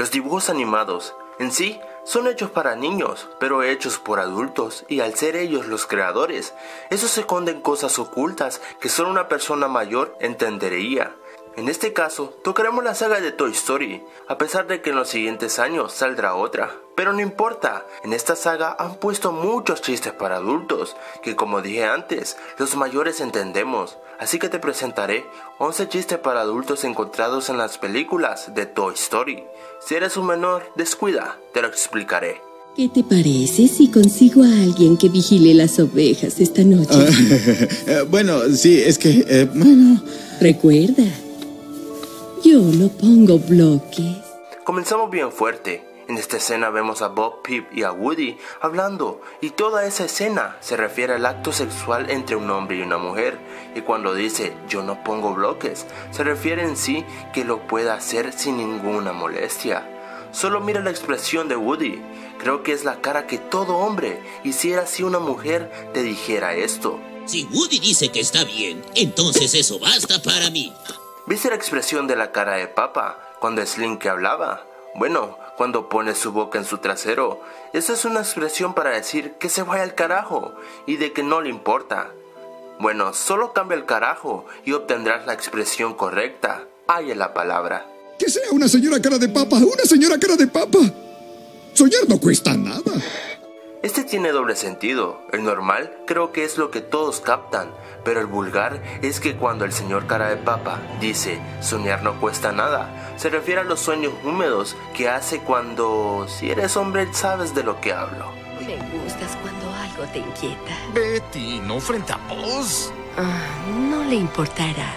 Los dibujos animados, en sí, son hechos para niños, pero hechos por adultos, y al ser ellos los creadores, eso se esconden cosas ocultas que solo una persona mayor entendería. En este caso, tocaremos la saga de Toy Story, a pesar de que en los siguientes años saldrá otra. Pero no importa, en esta saga han puesto muchos chistes para adultos, que como dije antes, los mayores entendemos. Así que te presentaré 11 chistes para adultos encontrados en las películas de Toy Story. Si eres un menor, descuida, te lo explicaré. ¿Qué te parece si consigo a alguien que vigile las ovejas esta noche? Ah, bueno, sí, es que, eh, bueno... Recuerda, yo no pongo bloques. Comenzamos bien fuerte. En esta escena vemos a Bob, Pip y a Woody hablando y toda esa escena se refiere al acto sexual entre un hombre y una mujer y cuando dice yo no pongo bloques se refiere en sí que lo pueda hacer sin ninguna molestia. Solo mira la expresión de Woody, creo que es la cara que todo hombre hiciera si una mujer te dijera esto. Si Woody dice que está bien, entonces eso basta para mí. ¿Viste la expresión de la cara de Papa cuando es Link que hablaba? Bueno, cuando pone su boca en su trasero, esa es una expresión para decir que se vaya al carajo y de que no le importa. Bueno, solo cambia el carajo y obtendrás la expresión correcta. Ahí es la palabra. Que sea una señora cara de papa, una señora cara de papa. Soñar no cuesta nada. Este tiene doble sentido. El normal creo que es lo que todos captan, pero el vulgar es que cuando el señor cara de papa dice soñar no cuesta nada, se refiere a los sueños húmedos que hace cuando si eres hombre sabes de lo que hablo. Me gustas cuando algo te inquieta. Betty, no frente a vos. Ah, no le importará.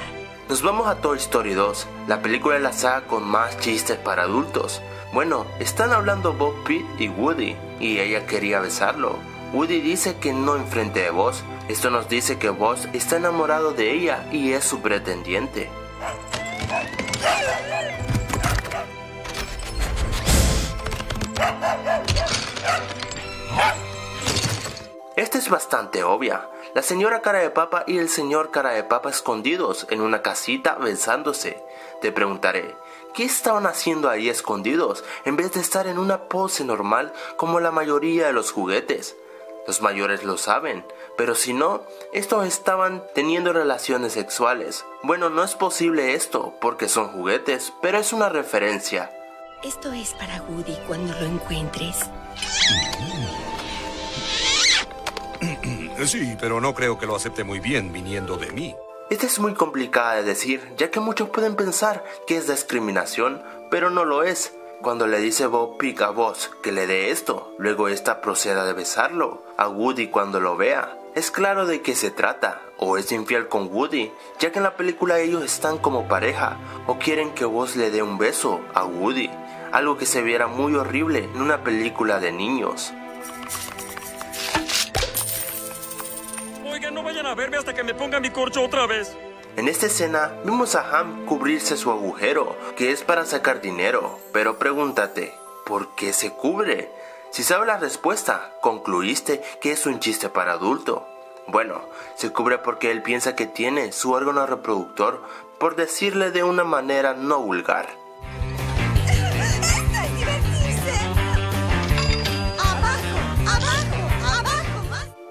Nos vamos a Toy Story 2, la película de la saga con más chistes para adultos. Bueno, están hablando Bob Pitt y Woody, y ella quería besarlo. Woody dice que no enfrente de Buzz. Esto nos dice que Buzz está enamorado de ella y es su pretendiente. Esta es bastante obvia. La señora cara de papa y el señor cara de papa escondidos en una casita besándose. Te preguntaré, ¿qué estaban haciendo ahí escondidos en vez de estar en una pose normal como la mayoría de los juguetes? Los mayores lo saben, pero si no, estos estaban teniendo relaciones sexuales. Bueno, no es posible esto porque son juguetes, pero es una referencia. Esto es para Woody cuando lo encuentres. Sí, pero no creo que lo acepte muy bien viniendo de mí. Esta es muy complicada de decir, ya que muchos pueden pensar que es discriminación, pero no lo es. Cuando le dice Bob Pig a Buzz que le dé esto, luego esta proceda de besarlo a Woody cuando lo vea. Es claro de qué se trata, o es infiel con Woody, ya que en la película ellos están como pareja, o quieren que Buzz le dé un beso a Woody, algo que se viera muy horrible en una película de niños. Verme hasta que me ponga mi corcho otra vez. En esta escena vimos a Ham cubrirse su agujero, que es para sacar dinero, pero pregúntate, ¿por qué se cubre? Si sabes la respuesta, concluiste que es un chiste para adulto. Bueno, se cubre porque él piensa que tiene su órgano reproductor, por decirle de una manera no vulgar.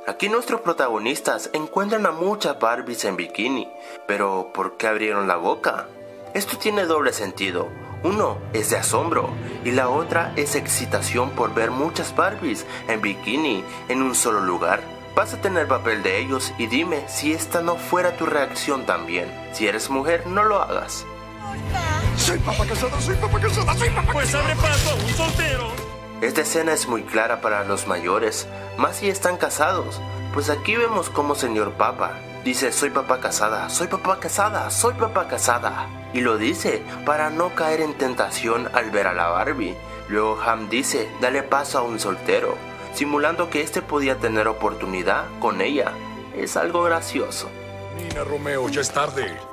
Aquí nuestros protagonistas encuentran a muchas Barbies en bikini, pero ¿por qué abrieron la boca? Esto tiene doble sentido. Uno es de asombro y la otra es excitación por ver muchas Barbies en bikini en un solo lugar. Vas a tener papel de ellos y dime si esta no fuera tu reacción también. Si eres mujer, no lo hagas. Soy papá casada, soy papá casada, soy papá Pues abre paso a un soltero. Esta escena es muy clara para los mayores, más si están casados, pues aquí vemos como señor papa dice soy papá casada, soy papá casada, soy papá casada. Y lo dice para no caer en tentación al ver a la Barbie. Luego Ham dice dale paso a un soltero, simulando que este podía tener oportunidad con ella. Es algo gracioso. Nina Romeo, ya es tarde.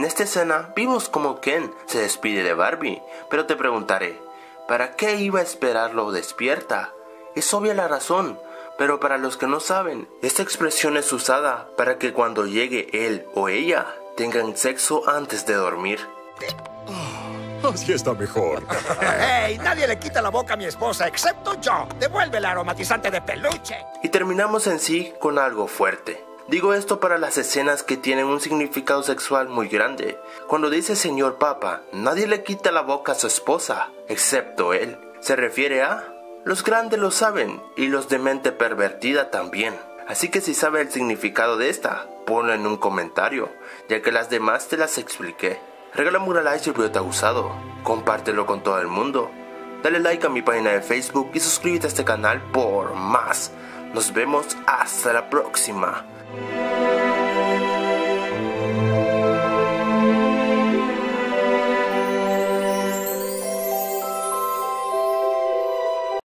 En esta escena vimos como Ken se despide de Barbie, pero te preguntaré, ¿para qué iba a esperarlo despierta? Es obvia la razón, pero para los que no saben, esta expresión es usada para que cuando llegue él o ella tengan sexo antes de dormir. Así está mejor. ¡Ey! Nadie le quita la boca a mi esposa, excepto yo. Devuelve el aromatizante de peluche. Y terminamos en sí con algo fuerte. Digo esto para las escenas que tienen un significado sexual muy grande. Cuando dice señor papa, nadie le quita la boca a su esposa, excepto él. Se refiere a... Los grandes lo saben y los de mente pervertida también. Así que si sabe el significado de esta, ponlo en un comentario, ya que las demás te las expliqué. Regálame un like si el video te ha gustado, compártelo con todo el mundo, dale like a mi página de Facebook y suscríbete a este canal por más. Nos vemos hasta la próxima. Bye.